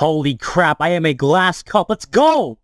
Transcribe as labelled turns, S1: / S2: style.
S1: Holy crap, I am a glass cup. Let's go!